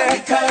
high,